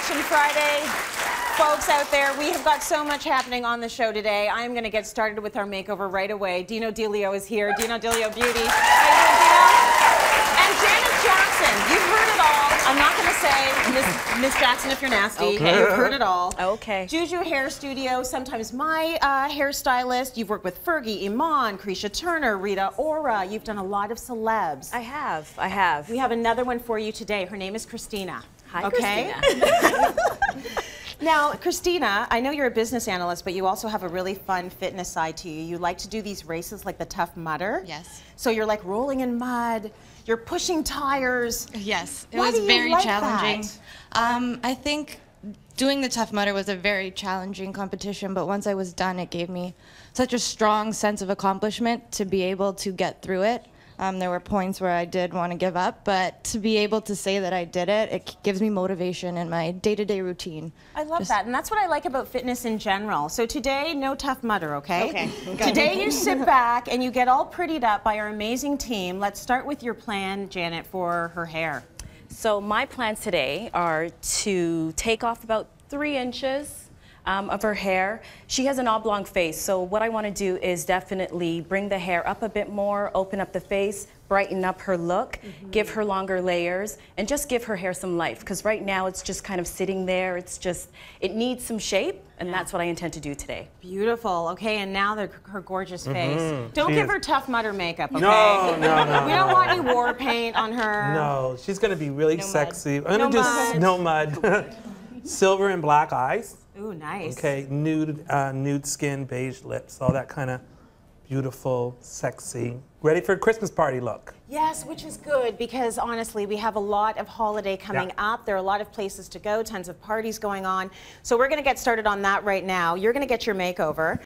Fashion Friday. Folks out there, we have got so much happening on the show today. I am going to get started with our makeover right away. Dino Dilio is here. Dino Dilio Beauty. How you doing, Dino? And Janet Jackson. You've heard it all. I'm not going to say Miss, Miss Jackson if you're nasty. Okay. You've heard it all. Okay. Juju Hair Studio, sometimes my uh, hairstylist. You've worked with Fergie, Iman, Krisha Turner, Rita Ora. You've done a lot of celebs. I have. I have. We have another one for you today. Her name is Christina. Hi, okay? Christina. Now, Christina, I know you're a business analyst, but you also have a really fun fitness side to you. You like to do these races like the Tough Mudder. Yes. So you're like rolling in mud, you're pushing tires. Yes, it Why was do you very like challenging. Um, I think doing the Tough Mudder was a very challenging competition, but once I was done, it gave me such a strong sense of accomplishment to be able to get through it. Um, there were points where I did want to give up, but to be able to say that I did it, it gives me motivation in my day-to-day routine. I love Just- that, and that's what I like about fitness in general. So today, no tough mudder, okay? Okay, okay. Today you sit back and you get all prettied up by our amazing team. Let's start with your plan, Janet, for her hair. So my plans today are to take off about three inches um, of her hair. She has an oblong face, so what I want to do is definitely bring the hair up a bit more, open up the face, brighten up her look, give her longer layers, and just give her hair some life. Because right now it's just kind of sitting there. It's just, it needs some shape, and that's what I intend to do today. Beautiful. Okay, and now the, her gorgeous face. Don't She give is- her tough mudder makeup, okay? No, no, no. We don't want any war paint on her. No, she's gonna be really mud. sexy. I'm gonna No do mud. no mud. Silver and black eyes. Ooh, nice. Okay, nude, uh, nude skin, beige lips, all that kind of beautiful, sexy, ready for a Christmas party look. Yes, which is good because honestly, we have a lot of holiday coming Yeah. up. There are a lot of places to go, tons of parties going on. So we're going to get started on that right now. You're going to get your makeover.